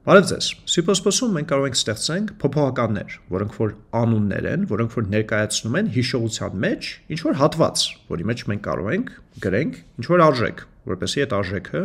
Բարև ձեզ։ C++-ում մենք կարող ենք ստեղծենք փոփոխականներ, որոնք որ անուններ են, որոնք որ ներկայացնում են հիշողության մեջ ինչ որ հատված, որի մեջ մենք կարող ենք գրենք ինչ որ արժեք, որպեսզի այդ արժեքը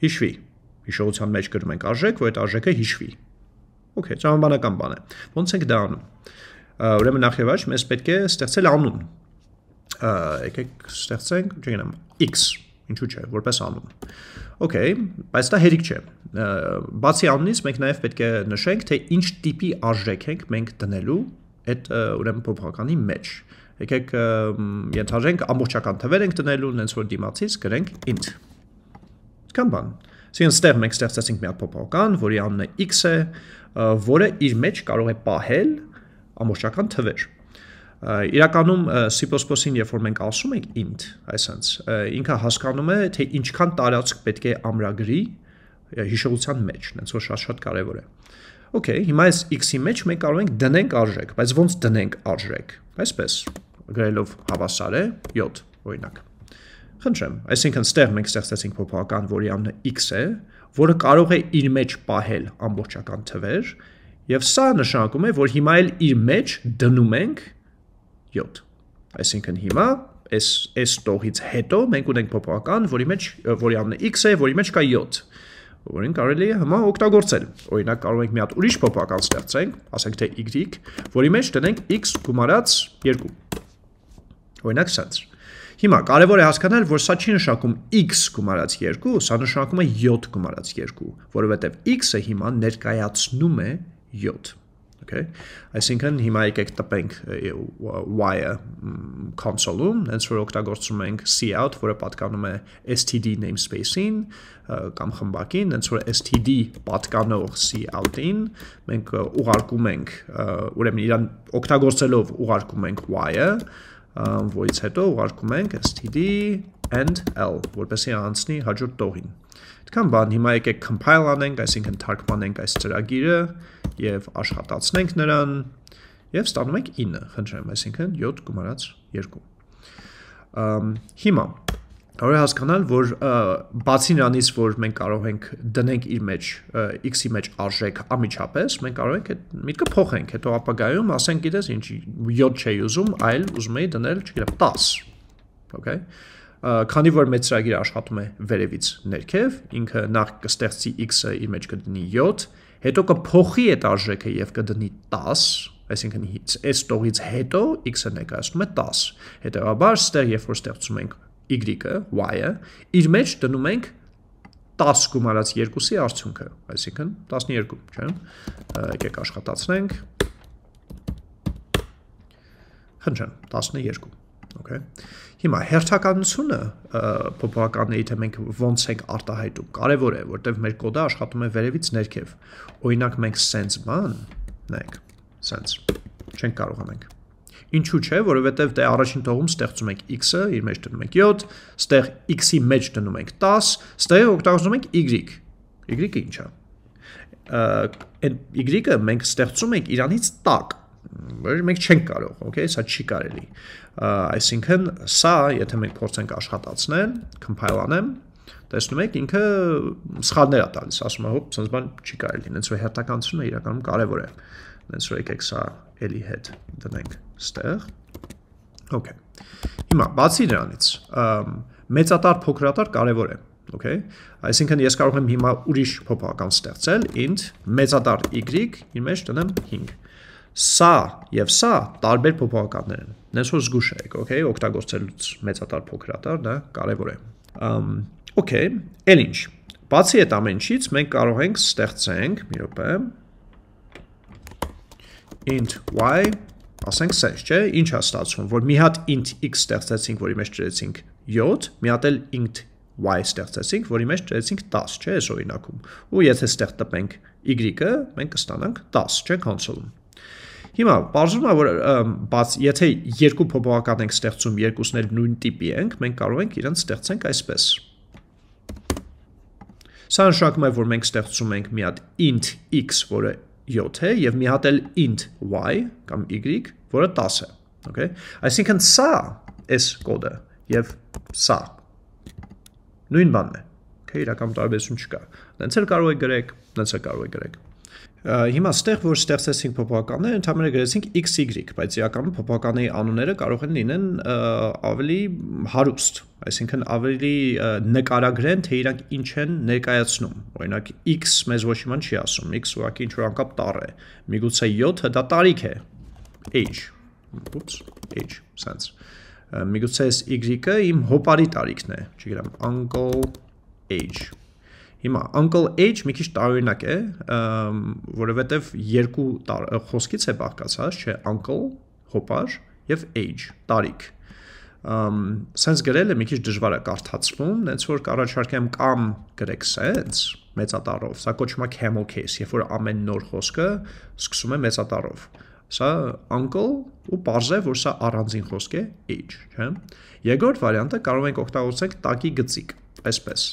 հիշվի։ Հիշողության մեջ գրում ենք արժեք, որ այդ արժեքը հիշվի։ Okay, ճանապարհական բան է։ Ոնց ենք դա անում։ Ուրեմն նախ եւ առաջ մեզ պետք է ստեղծել անուն։ Եկեք ստեղծենք, չգիտեմ, x, ինչու՞ չէ, որպես անուն։ Okay, բայց դա հերիք չէ։ Բացի անունից մենք նաև պետք է նշենք, թե ինչ տիպի արժեք ենք մենք դնելու այդ ուրեմն փոփոխականի մեջ։ Եկեք ենթադրենք ամբողջական թվեր ենք դնելու, նենց որ դիմացից գրենք int։ Կամ բան։ Այսինքն ստեղ մենք ստեղծեցինք մի հատ փոփոխական, որի անունը x է, որը իր մեջ կարող է պահել ամբողջական թվեր իրականում C++-ին երբ որ մենք ասում ենք int, այսինքն ինքը հասկանում է թե ինչքան տարածք պետք է ամրագրի հիշողության մեջ, այնց որ շատ-շատ կարևոր է։ Okay, հիմա այս x-ի մեջ մենք կարող ենք դնենք արժեք, բայց ո՞նց դնենք արժեք։ Այսպես, գրելով հավասար է 7, օրինակ։ Խնդրեմ, այսինքն ստեղ մենք ստեղծեցինք փոփոխական, որի անունը x է, որը կարող է իր մեջ պահել ամբողջական թվեր, եւ սա նշանակում է, որ հիմա էլ իր մեջ դնում ենք 7։ Այսինքն հիմա այս այս տողից հետո մենք ունենք փոփոխական, որի մեջ որի անունը x է, որի մեջ կա 7 որին կարելի է հիմա օգտագործել։ Օրինակ կարող ենք մի հատ ուրիշ փոփոխական ստեղծենք, ասենք թե y, որի մեջ դնենք x գումարած 2։ Օրինակ սենց։ Հիմա կարևոր է հասկանալ, որ սա չի նշանակում x գումարած 2, սա նշանակում է 7 գումարած 2, որովհետև x-ը հիմա ներկայացնում է 7 okay. Այսինքն հիմա եկեք տպենք y-ը console-ում հենց որ օգտագործում ենք cout որը պատկանում է std namespace-ին կամ խմբակին հենց որ std պատկանող cout-ին մենք ուղարկում ենք ուրեմն իրան օգտագործելով ուղարկում ենք y-ը որից հետո ուղարկում ենք std and l որպեսզի անցնի հաջորդ տողին Այդքան բան հիմա եկեք compile անենք, այսինքն թարգմանենք այս ծրագիրը եւ աշխատացնենք նրան եւ ստանում ենք 9, խնդրեմ, այսինքն 7 գումարած 2։ Ամ հիմա Կարող է հասկանալ, որ բացի նրանից, որ մենք կարող ենք դնենք իր մեջ x-ի մեջ արժեք ամիջապես, մենք կարող ենք այդ միտքը փոխենք, հետո ապագայում ասենք գիտես ինչ 7 չի ուզում, այլ ուզում եի դնել, չգիտեմ, 10։ Okay քանի որ մեծ ծրագիրը աշխատում է վերևից ներքև, ինքը նախ կստեղծի x-ը իր մեջ կդնի 7, հետո կփոխի այդ արժեքը եւ կդնի 10, այսինքն այս տողից հետո x-ը ներկայացնում է 10։ Հետևաբար, ստեղ երբ որ ստեղծում ենք y-ը, y-ը, իր մեջ դնում ենք 10 գումարած 2-ի արդյունքը, այսինքն 12, չէ՞։ Եկեք աշխատացնենք։ Խնդրեմ, 12 Okay։ Հիմա հերթականությունը փոփոխականների թե մենք ոնց ենք արտահայտում, կարևոր է, որտեղ մեր կոդը աշխատում է վերևից ներքև։ Օրինակ մենք sense բան, նայեք, sense չենք կարող անենք։ Ինչու՞ չէ, որովհետև դե առաջին տողում ստեղծում ենք x-ը, իր մեջ դնում ենք 7, ստեղ x-ի մեջ դնում ենք 10, ստեղ օգտագործում ենք y։ Y-ը ի՞նչ է։ Այդ y-ը մենք ստեղծում ենք իրանից տակ, մենք չենք կարող, okay, սա չի կարելի։ Այսինքն սա, եթե մենք փորձենք աշխատացնել, compile անեմ, տեսնում եք ինքը սխալներ է տալիս, ասում է, հոպ, ցած բան չի կարելի, նենց որ հերթականությունը իրականում կարևոր է։ Նենց որ եկեք սա էլի հետ դնենք ստեղ։ Okay։ Հիմա բացի դրանից, մեծատար փոքրատար կարևոր է okay այսինքն ես կարող եմ հիմա ուրիշ փոփոխական ստեղծել int մեծատար y իր մեջ տնեմ 5 Սա եւ սա տարբեր փոփոխականներ են։ Նենց որ զգուշ եք, okay, օգտագործելուց մեծատար փոքրատար դա կարեւոր է։ Ամ okay, էլ ինչ։ Բացի այդ ամենից մենք կարող ենք ստեղծենք, մի րոպե, int y, ասենք sense, չէ՞, ինչ է ստացվում, որ մի հատ int x ստեղծեցինք, որի մեջ դրեցինք 7, մի հատ էլ int y ստեղծեցինք, որի մեջ դրեցինք 10, չէ՞, այս օրինակում։ Ու եթե ստեղ տպենք y-ը, մենք կստանանք 10, չէ՞, console-ում։ Հիմա բարձրում է որ բաց եթե երկու փոփոխական ենք ստեղծում, երկուսն էլ նույն տիպի ենք, մենք կարող ենք իրենց ստեղծենք այսպես։ Սա նշանակում է, որ մենք ստեղծում ենք մի հատ int x, որը 7 է, եւ մի հատ էլ int y կամ y, որը 10 է, okay? Այսինքն սա էս կոդը եւ սա նույն բանն է։ Okay, իրական տարբերություն չկա։ Տենց էլ կարող եք գրեք, տենց էլ կարող եք գրեք։ Հիմա ստեղ որ ստեղծեցինք փոփոխականներ, ընդհանրապես գրեցինք XY, բայց իրականում փոփոխականների անունները կարող են լինեն ավելի հարուստ, այսինքն ավելի նկարագրեն, թե իրանք ինչ են ներկայացնում։ Օրինակ X մեզ ոչ իման չի ասում, X ուղղակի ինչ որ անկապ տառ է։ Միգուցե 7-ը դա տարիք է։ Age։ Oops, age, sense։ Միգուցե Y-ը իմ հոպարի տարիքն է, չգիտեմ, uncle age Հիմա Uncle H մի քիչ տարօրինակ է, որովհետև երկու խոսքից է բաղկացած, չէ, Uncle հոպար եւ Age տարիք։ Ամ sense գրելը մի քիչ դժվար է կարդացվում, այնց որ կառաջարկեմ կամ գրեք sense մեծատառով։ Սա կոչվում է camel case, երբ որ ամեն նոր խոսքը սկսում է մեծատառով։ Սա uncle ու parz է, որ սա առանձին խոսք է age, չէ։ Երկրորդ վարիանտը կարող ենք օգտագործել տակի գծիկ, այսպես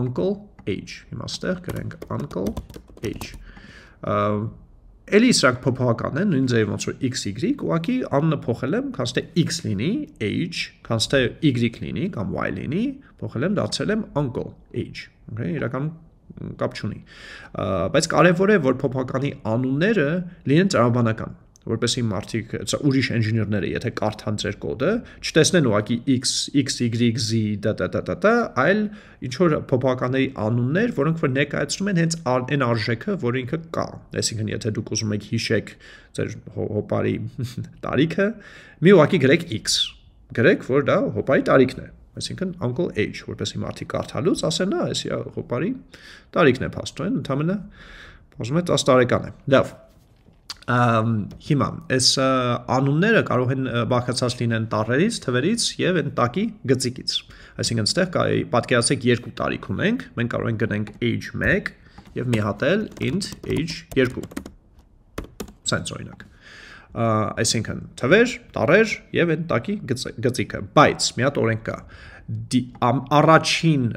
uncle age հիմա ստեղ գրենք uncle age Էլի սրանք փոփոխական են, նույն ձևի ոնց որ xy, ուղղակի անունը փոխել եմ, քանց թե x լինի, քանց թե y լինի կամ y լինի, փոխել եմ, դարձել եմ uncle age։ Okay, իրական կապ չունի։ Բայց կարևոր է, որ փոփոխականի անունները լինեն տրամաբանական որպեսի մարդիկ, ուրիշ ինժեներները, եթե կարդան ձեր կոդը, չտեսնեն ուղակի x, x, y, z, դա, այլ ինչ որ փոփոխականների անուններ, որոնք որ ներկայացնում են հենց այն արժեքը, որը ինքը կա։ Այսինքն, եթե դուք ուզում եք հիշեք ձեր հոպարի տարիքը, մի ուղակի գրեք x։ Գրեք, որ դա հոպարի տարիքն է այսինքն uncle age, որպեսի մարդիկ կարդալուց ասեն, հա, էսի հոպարի տարիքն է փաստորեն, ընդամենը ասում է 10 տարեկան է։ Լավ, հիմա այս անունները կարող են բաղկացած լինեն տառերից, թվերից եւ այն տակի գծիկից։ Այսինքն ստեղ կա պատկերացեք երկու տարիք ունենք, մենք կարող ենք գնենք age 1 եւ մի հատ էլ int age 2։ Սենց օրինակ այսինքն թվեր, տառեր եւ այն տակի գծիկը, բայց մի հատ օրենք կա առաջին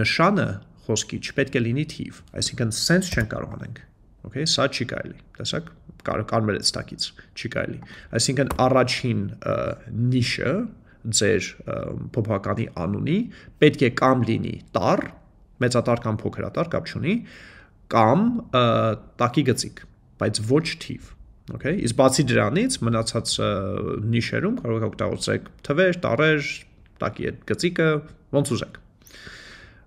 նշանը խոսքի չպետք է լինի թիվ, այսինքն sense չեն կարող անենք Okay, սա չի կարելի։ Տեսակ, կարմեր է ստակից, չի կարելի։ Այսինքն առաջին նիշը ձեր փոփոխականի անունի պետք է կամ լինի տար, մեծատար կամ փոքրատար, կապ չունի, կամ տակի գծիկ, բայց ոչ թիվ։ Okay, իսկ բացի դրանից մնացած նիշերում կարող եք օգտագործել թվեր, տառեր, տակի այդ գծիկը, ոնց ուզեք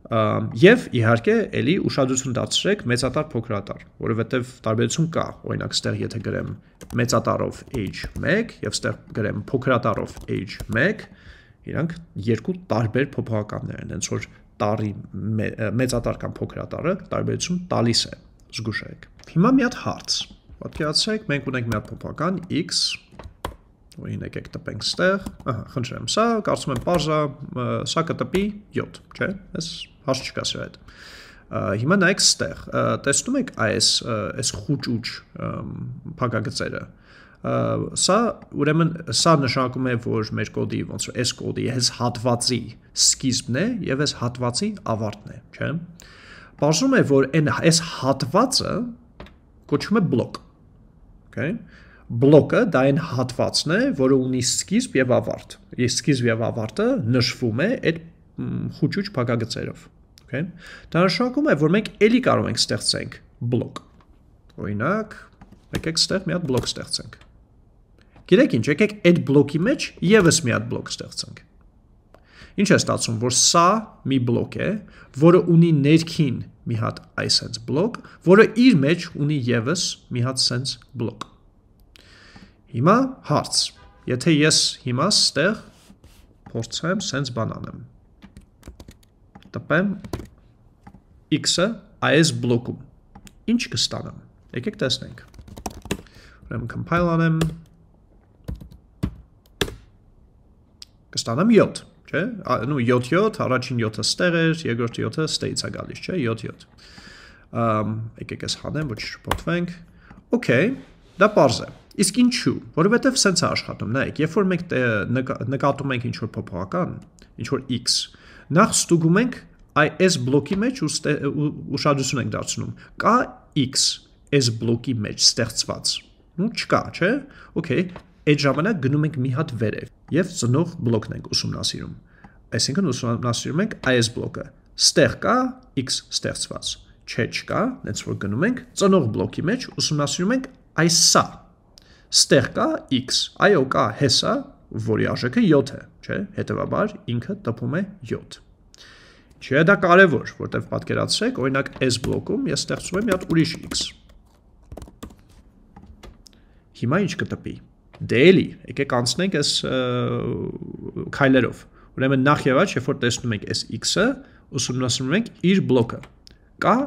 եւ իհարկե ելի ուշադրություն դարձրեք մեծատար փոքրատար, որովհետեւ տարբերություն կա։ Օրինակ, ստեղ եթե գրեմ մեծատարով age 1 եւ ստեղ գրեմ փոքրատարով age 1, իրանք երկու տարբեր փոփոխականներ են, հենց որ տարի մեծատար կամ փոքրատարը տարբերություն տալիս է։ Զգուշեք։ Հիմա մի հատ հարց։ Պատկերացրեք, մենք ունենք մի հատ փոփոխական x Օրինակ եկեք տպենք ստեղ, ահա, խնդրեմ, սա կարծում եմ parza, սա կտպի 7, չէ՞։ Այս հաս չկա սրա հետ։ Հիմա նայեք ստեղ, տեսնում եք այս այս խուճուճ փակագծերը։ Սա ուրեմն սա նշանակում է, որ մեր կոդի ոնց որ այս կոդի այս հատվածի սկիզբն է եւ այս հատվածի ավարտն է, չէ՞։ Բարձում է, որ այն այս հատվածը կոչվում է բլոկ։ Okay բլոկը դա այն հատվածն է, որը ունի սկիզբ եւ ավարտ։ Ես սկիզբ եւ ավարտը նշվում է այդ խոճուճ փակագծերով։ Okay։ Դա նշանակում է, որ մենք ելի կարող ենք ստեղծենք բլոկ։ Օրինակ, եկեք ստեղ մի հատ բլոկ ստեղծենք։ Գիտեք ինչ, եկեք այդ բլոկի մեջ եւս մի հատ բլոկ ստեղծենք։ Ինչ է ստացվում, որ սա մի բլոկ է, որը ունի ներքին մի հատ այսենց բլոկ, որը իր մեջ ունի եւս մի հատ sense բլոկ։ Հիմա հարց։ Եթե ես հիմա ստեղ փորձեմ սենց բան անեմ։ Տպեմ x-ը այս բլոկում։ Ինչ կստանամ։ Եկեք տեսնենք։ Ուրեմն compile անեմ։ Կստանամ 7, չէ՞։ Նու 7-7, առաջին 7-ը ստեղ էր, երկրորդ 7-ը ստեից է գալիս, չէ՞, 7-7։ Ամ եկեք ես հանեմ, ոչ շփոթվենք։ Okay, դա པարզ է։ Իսկ ինչու։ Որովհետև սենց է աշխատում, նայեք, երբ որ մենք նկատում ենք ինչ-որ փոփոխական, ինչ-որ x, նախ ստուգում ենք այս բլոկի մեջ ու ուշադրություն ենք դարձնում։ Կա x այս բլոկի մեջ ստեղծված։ Ну չկա, չէ՞։ Okay, այդ ժամանակ գնում ենք մի հատ վերև եւ ծնող բլոկն ենք ուսումնասիրում։ Այսինքն ուսումնասիրում ենք այս բլոկը։ Ստեղ կա x ստեղծված։ Չէ, չկա, հենց որ գնում ենք ծնող բլոկի մեջ ուսումնասիրում ենք այս սա։ Ստեղ կա x, այո, կա հեսա, որի արժեքը 7 է, չէ՞։ Հետևաբար ինքը տպում է 7։ Չէ, դա կարևոր, որտեվ պատկերացրեք, օրինակ S բլոկում ես ստեղծում եմ մի հատ ուրիշ x։ Հիմա ինչ կտպի։ Դե էլի, եկեք անցնենք այս քայլերով։ Ուրեմն նախ եւ առաջ, երբ որ տեսնում ենք այս x-ը, ուսումնասիրում ենք իր բլոկը։ Կա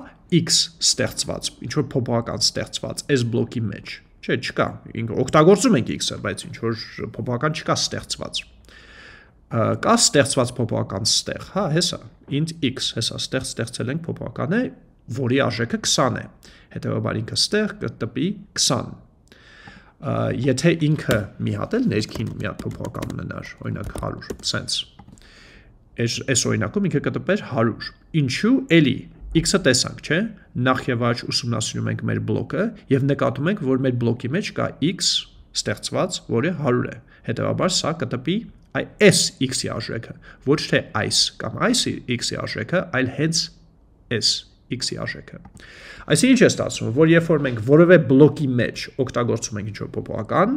x ստեղծված, ինչ որ փոփոխական ստեղծված այս բլոկի մեջ։ Չէ, չկա։ Ինքը օգտագործում ենք x-ը, բայց ինչ որ փոփոխական չկա ստեղծված։ Կա ստեղծված փոփոխական ստեղ, հա, հեսա, int x, հեսա ստեղ ստեղծել ենք փոփոխականը, որի արժեքը 20 է։ Հետևաբար ինքը ստեղ կտպի 20 եթե ինքը մի հատ էլ ներքին մի հատ փոփոխական ունենար, օրինակ 100, sense այս այս օրինակում ինքը կտպեր 100։ Ինչու էլի x-ը տեսանք, չէ՞։ Նախ եւ առաջ ուսումնասիրում ենք մեր բլոկը եւ նկատում ենք, որ մեր բլոկի մեջ կա x ստեղծված, որը 100 է։ Հետևաբար սա կտպի այ s x-ի արժեքը, ոչ թե այս կամ այս x-ի արժեքը, այլ հենց s x-ի արժեքը։ Այսինքն ինչ է ստացվում, որ երբ որ մենք որևէ բլոկի մեջ օգտագործում ենք ինչ-որ փոփոխական,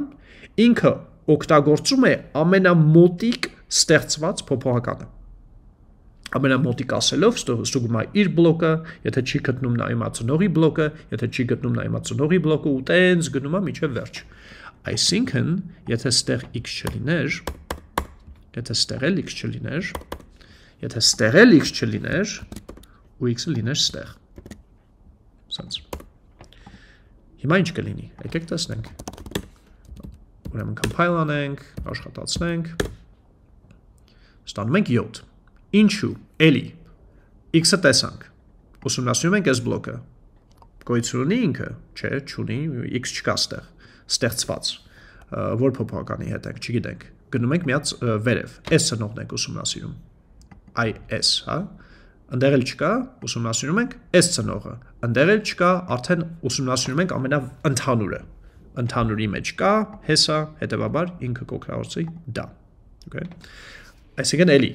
ինքը օգտագործում է ամենամոտիկ ստեղծված փոփոխականը ամենամոտիկ ասելով ստուգում է իր բլոկը, եթե չի գտնում նա իմացնողի բլոկը, եթե չի գտնում նա իմացնողի բլոկը ու տենց գնում է միջև վերջ։ Այսինքն, եթե ստեղ x չլիներ, եթե ստեղ էլ x չլիներ, եթե ստեղ էլ x չլիներ, ու x-ը լիներ ստեղ։ Սենց։ Հիմա ինչ կլինի։ Եկեք տեսնենք։ Ուրեմն compile անենք, աշխատացնենք։ Ստանում ենք 7 Ինչու։ Էլի x-ը տեսանք։ Ուսումնասիրում ենք այս բլոկը։ Գոյություն ունի ինքը, չէ, չունի, x չկա ստեղ, ստեղծված։ Որ փոփոխականի հետ ենք, չգիտենք։ Գնում ենք միած վերև։ S ծնողն ենք ուսումնասիրում։ IS, հա։ Ընդեղ էլ չկա, ուսումնասիրում ենք S ծնողը։ Ընդեղ էլ չկա, արդեն ուսումնասիրում ենք ամենաընդհանուրը։ Ընդհանուրի մեջ կա հեսա, հետեւաբար ինքը կօգտագործի դա։ Okay։ Այսինքն էլի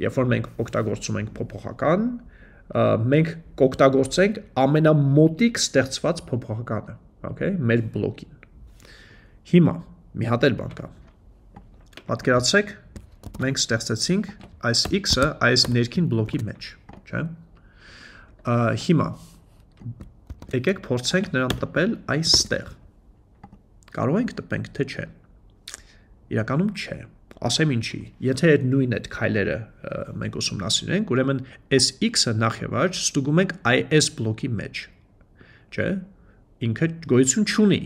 երբ որ մենք օգտագործում ենք փոփոխական, մենք կօգտագործենք ամենամոտիկ ստեղծված փոփոխականը, okay, մեր բլոկին։ Հիմա մի հատ էլ բան կա։ Պատկերացրեք, մենք ստեղծեցինք այս x-ը այս ներքին բլոկի մեջ, չէ՞։ Հիմա եկեք փորձենք նրան տպել այստեղ։ Կարող ենք տպենք, թե չէ։ Իրականում չէ ասեմ ինչի, եթե այդ նույն այդ քայլերը մենք ուսումնասիրենք, ուրեմն այս x-ը նախ եւ առաջ ստուգում ենք IS բլոկի մեջ, չէ՞։ Ինքը գոյություն չունի։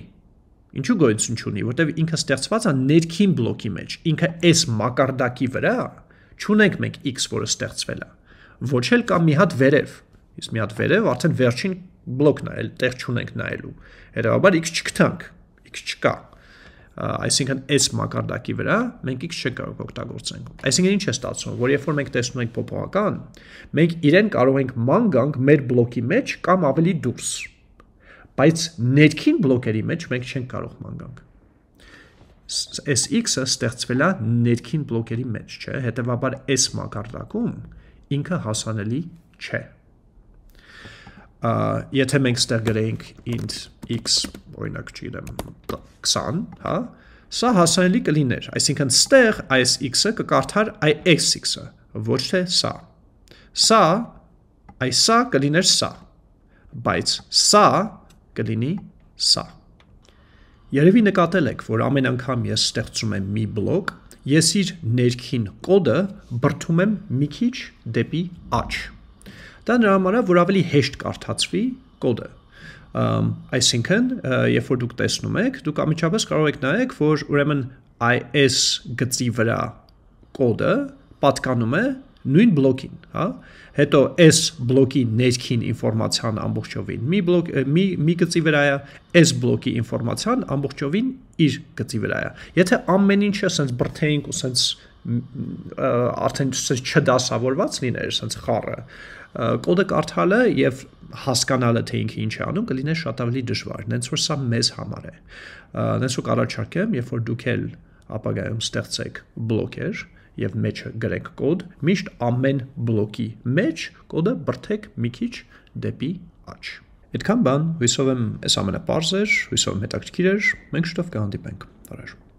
Ինչու գոյություն չունի, որտեվ ինքը ստեղծված է ներքին բլոկի մեջ։ Ինքը այս մակարդակի վրա չունենք մենք x, որը ստեղծվել է։ Ոչ էլ կա մի հատ վերև։ Իսկ մի հատ վերև արդեն վերջին բլոկն է, այլ տեղ չունենք նայելու։ Հետևաբար x չգտանք, x չկա այսինքն այս մակարդակի վրա մենք x չենք կարող օգտագործենք։ Այսինքն ինչ է ստացվում, որ երբ որ մենք տեսնում ենք փոփոխական, մենք իրեն կարող ենք ման գանք մեր բլոկի մեջ կամ ավելի դուրս։ Բայց ներքին բլոկերի մեջ մենք չենք կարող ման գանք։ Այս x-ը ստեղծվել է ներքին բլոկերի մեջ, չէ՞։ Հետևաբար այս մակարդակում ինքը հասանելի չէ եթե մենք ստեղ գրեինք int x, օրինակ, չգիտեմ, 20, հա, սա հասանելի կլիներ, այսինքն ստեղ այս x-ը կկարդար այս x-ը, ոչ թե սա։ Սա, այս սա կլիներ սա, բայց սա կլինի սա։ Երևի նկատել եք, որ ամեն անգամ ես ստեղծում եմ մի բլոկ, ես իր ներքին կոդը բրթում եմ մի քիչ դեպի աջ Դա նրա համար է, որ ավելի հեշտ կարդացվի կոդը։ Այսինքն, երբ որ դուք տեսնում եք, դուք ամիջապես կարող եք նայեք, որ ուրեմն IS գծի վրա կոդը պատկանում է նույն բլոկին, հա։ Հետո S բլոկի ներքին ինֆորմացիան ամբողջովին մի բլոկ մի մի գծի վրա է, S բլոկի ինֆորմացիան ամբողջովին իր գծի վրա է։ Եթե ամեն ինչը sense բրթեինք ու sense արդեն չդասավորված լիներ, sense խառը, կոդը կարդալը եւ հասկանալը թե ինքը ինչ է անում կլիներ շատ ավելի դժվար։ Նենց որ սա մեզ համար է։ Նենց որ առաջարկեմ, երբ որ դուք էլ ապագայում ստեղծեք բլոկեր, եւ մեջը գրենք կոդ, միշտ ամեն բլոկի մեջ կոդը բրթեք մի քիչ դեպի աճ։ Այդքան բան, հույսով եմ այս ամենը པարզ էր, հույսով եմ հետաքրքիր էր։ Մենք շուտով կհանդիպենք։ Բարև։